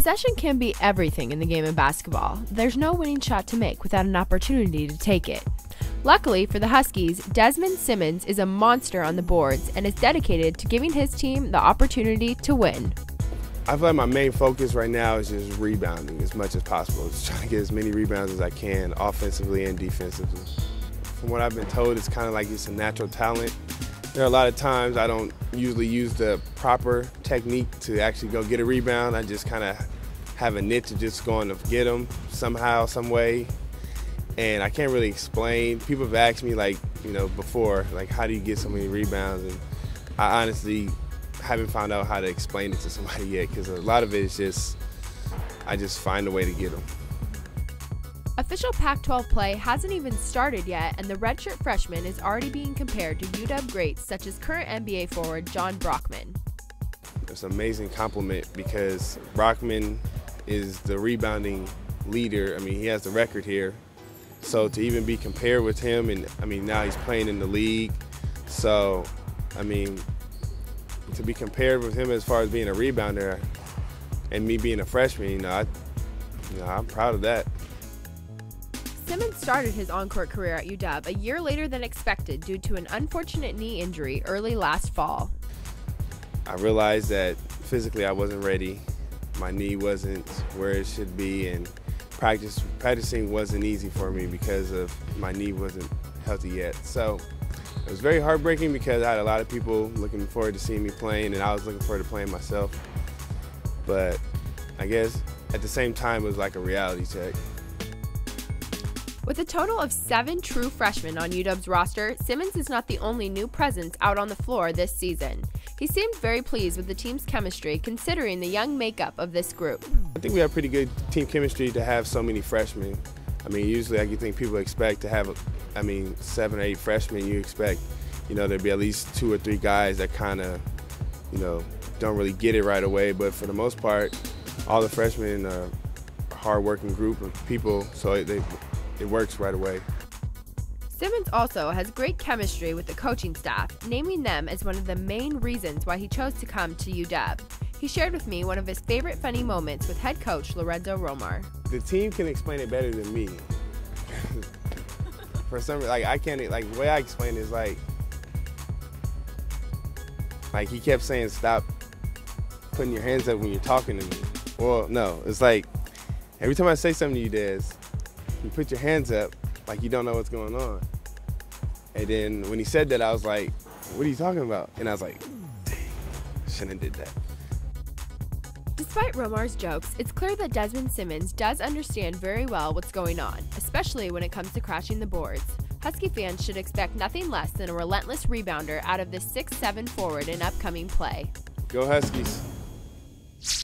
Possession can be everything in the game of basketball. There's no winning shot to make without an opportunity to take it. Luckily for the Huskies, Desmond Simmons is a monster on the boards and is dedicated to giving his team the opportunity to win. I feel like my main focus right now is just rebounding as much as possible. Just trying to get as many rebounds as I can, offensively and defensively. From what I've been told, it's kind of like it's a natural talent. There are a lot of times I don't usually use the proper technique to actually go get a rebound. I just kind of have a niche of just going to get them somehow, some way. And I can't really explain. People have asked me, like, you know, before, like, how do you get so many rebounds? And I honestly haven't found out how to explain it to somebody yet because a lot of it is just, I just find a way to get them. Official Pac 12 play hasn't even started yet, and the redshirt freshman is already being compared to UW greats such as current NBA forward Jon Brockman. It's an amazing compliment because Brockman is the rebounding leader. I mean, he has the record here. So to even be compared with him, and I mean, now he's playing in the league. So, I mean, to be compared with him as far as being a rebounder and me being a freshman, you know, I, you know I'm proud of that. Simmons started his on-court career at UW a year later than expected due to an unfortunate knee injury early last fall. I realized that physically I wasn't ready. My knee wasn't where it should be, and practice practicing wasn't easy for me because of my knee wasn't healthy yet. So it was very heartbreaking because I had a lot of people looking forward to seeing me playing, and I was looking forward to playing myself. But I guess at the same time, it was like a reality check. With a total of seven true freshmen on UW's roster, Simmons is not the only new presence out on the floor this season. He seemed very pleased with the team's chemistry considering the young makeup of this group. I think we have pretty good team chemistry to have so many freshmen. I mean, usually I think people expect to have, I mean, seven or eight freshmen, you expect, you know, there'd be at least two or three guys that kind of, you know, don't really get it right away. But for the most part, all the freshmen are a hard-working group of people, so they it works right away. Simmons also has great chemistry with the coaching staff, naming them as one of the main reasons why he chose to come to UW. He shared with me one of his favorite funny moments with head coach Lorenzo Romar. The team can explain it better than me. For some reason like I can't like the way I explain it is like like he kept saying stop putting your hands up when you're talking to me. Well, no, it's like every time I say something to you, Des, you put your hands up like you don't know what's going on. And then when he said that, I was like, what are you talking about? And I was like, dang, shouldn't have did that. Despite Romar's jokes, it's clear that Desmond Simmons does understand very well what's going on, especially when it comes to crashing the boards. Husky fans should expect nothing less than a relentless rebounder out of this 6'7 forward in upcoming play. Go Huskies.